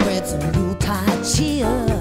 spread some new pie cheer.